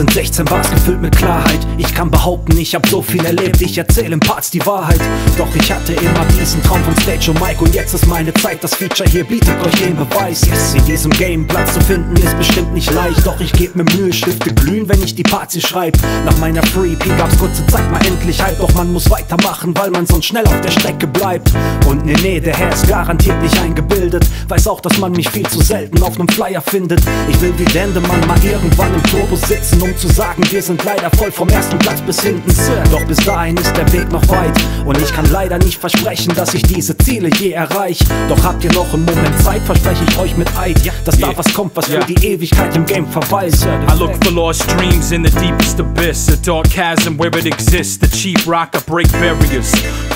sind 16 Bars gefüllt mit Klarheit. Ich kann behaupten, ich hab so viel erlebt. Ich erzähle in Parts die Wahrheit. Doch ich hatte immer diesen Traum von Stage und Mike. Und jetzt ist meine Zeit. Das Feature hier bietet euch den Beweis. Yes, in diesem Game Platz zu finden ist bestimmt nicht leicht. Doch ich geb mir Mühe, Stifte glühen, wenn ich die Parts hier schreib. Nach meiner Free P gab's kurze Zeit mal endlich Hype. Doch man muss weitermachen, weil man sonst schnell auf der Strecke bleibt. Und nee, nee, der Herr ist garantiert nicht eingebildet. Weiß auch, dass man mich viel zu selten auf nem Flyer findet. Ich will wie Dendemann mal irgendwann im Turbo sitzen, um zu sagen, wir sind leider voll vom ersten Platz bis hinten. Doch bis dahin ist der Weg noch weit und ich kann leider nicht versprechen, dass ich diese Ziele je erreich. Doch habt ihr noch einen Moment Zeit, verspreche ich euch mit Eid, dass da was kommt, was für die Ewigkeit im Game verweist. I look for lost dreams in the deepest abyss, a dark chasm where it exists. The chief rock I break barriers.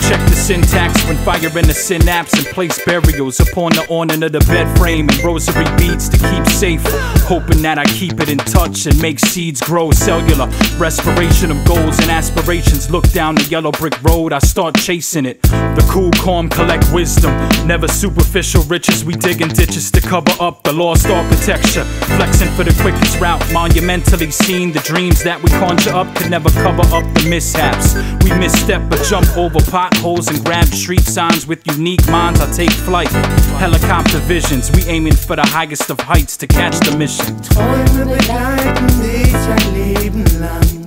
Check the syntax when fire in the synapse and place burials upon the awning of the bed frame and rosary beads to keep safe. Hoping that I keep it in touch and make seeds grow cellular. Respiration of goals and aspirations. Look down the yellow brick road, I start chasing it. The cool, calm, collect wisdom. Never superficial riches, we digging ditches to cover up the lost architecture. Flexing for the quickest route, monumentally seen. The dreams that we conjure up could never cover up the mishaps. We misstep but jump over potholes and grab street signs with unique minds. I take flight. Helicopter visions, we aiming for the highest of heights to catch the mission. Träume begleiten dich ein Leben lang.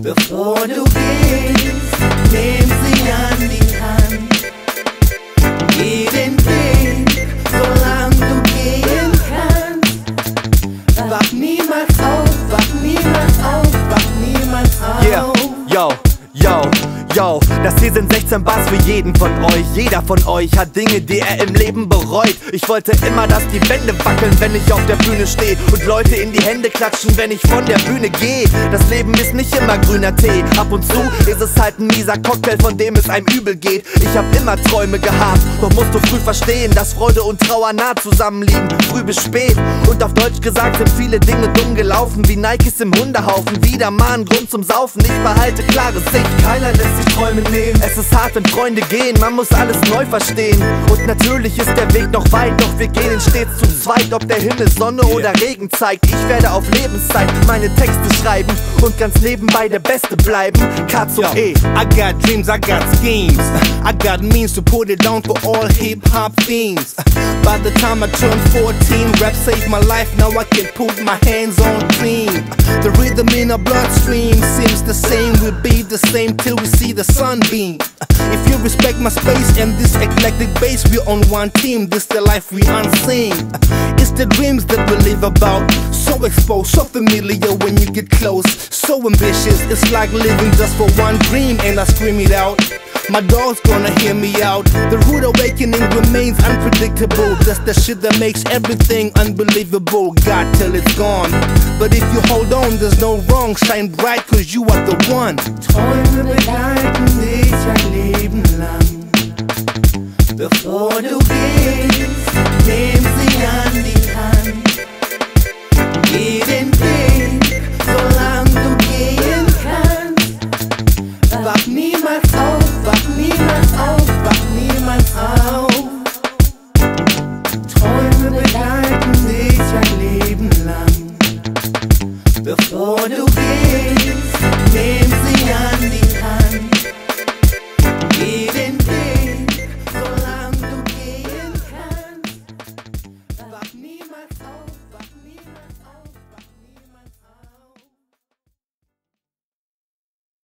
Bevor du gehst, sind 16 Bars für jeden von euch. Jeder von euch hat Dinge, die er im Leben bereut. Ich wollte immer, dass die Wände wackeln, wenn ich auf der Bühne stehe und Leute in die Hände klatschen, wenn ich von der Bühne gehe. Das Leben ist nicht immer grüner Tee. Ab und zu ist es halt ein mieser Cocktail, von dem es einem übel geht. Ich hab immer Träume gehabt, doch musst du früh verstehen, dass Freude und Trauer nah zusammenliegen, früh bis spät. Und auf Deutsch gesagt sind viele Dinge dumm gelaufen, wie Nikes im Hundehaufen. Wieder mal ein Grund zum Saufen. Ich behalte klare Sicht, keiner lässt sich Träume nehmen. Es ist hart, wenn Freunde gehen, man muss alles neu verstehen. Und natürlich ist der Weg noch weit, doch wir gehen stets zu zweit. Ob der Himmel Sonne oder Regen zeigt, ich werde auf Lebenszeit meine Texte schreiben und ganz nebenbei der Beste bleiben. Katzo E. I got dreams, I got schemes. I got means to put it down for all hip hop themes. By the time I turned 14, rap saved my life. Now I can put my hands on clean. The rhythm in our bloodstream seems the same. We'll be the same till we see the sunbeam. If you respect my space and this eclectic base, we're on one team. This the life we unseen. It's the dreams that we live about. So exposed, so familiar when you get close. So ambitious, it's like living just for one dream, and I scream it out. My dog's gonna hear me out. The rude awakening remains unpredictable. That's the shit that makes everything unbelievable. Got till it's gone. But if you hold on, there's no wrong. Shine bright, cause you are the one. Träume begleiten dich Leben lang.